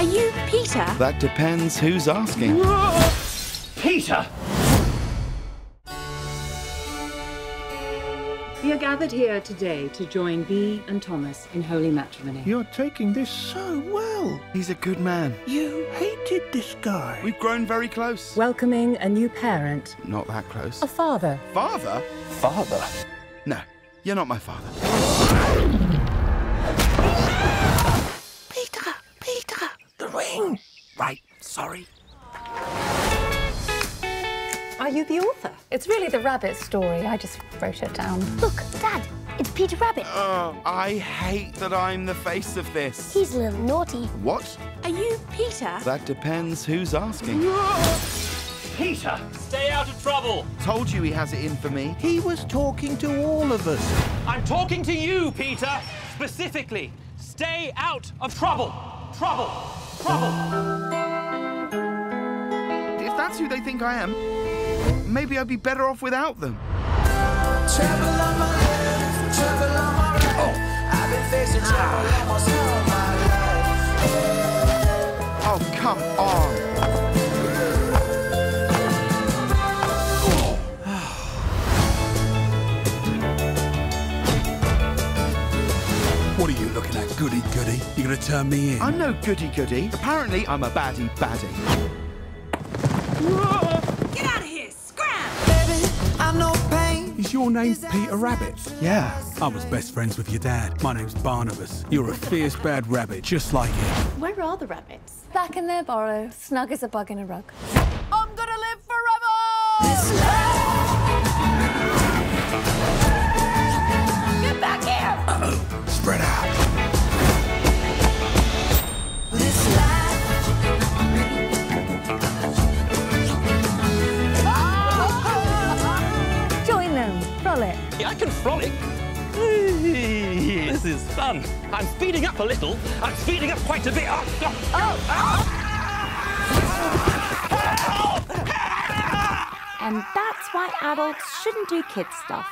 Are you Peter? That depends who's asking. Peter! We are gathered here today to join Bea and Thomas in holy matrimony. You're taking this so well. He's a good man. You hated this guy. We've grown very close. Welcoming a new parent, Not that close. a father. Father? Father? No, you're not my father. Peter, Peter, the ring. Right, sorry. Are you the author? It's really the rabbit story. I just wrote it down. Look, Dad, it's Peter Rabbit. Oh, I hate that I'm the face of this. He's a little naughty. What? Are you Peter? That depends who's asking. Peter! Stay out of trouble. Told you he has it in for me. He was talking to all of us. I'm talking to you, Peter. Specifically, stay out of trouble. Trouble. Trouble. That's who they think I am, maybe I'd be better off without them. Oh, oh come on. What are you looking at, goody goody? You're gonna turn me in? I'm no goody goody. Apparently, I'm a baddie baddie. Get out of here! Scram! Baby, I'm no pain. Is your name Peter Rabbit? Yeah. I was best friends with your dad. My name's Barnabas. You're a fierce bad rabbit, just like him. Where are the rabbits? Back in their burrow, snug as a bug in a rug. I'm gonna live forever! I can frolic. This is fun. I'm speeding up a little. I'm speeding up quite a bit. oh, oh, oh. And that's why adults shouldn't do kid stuff.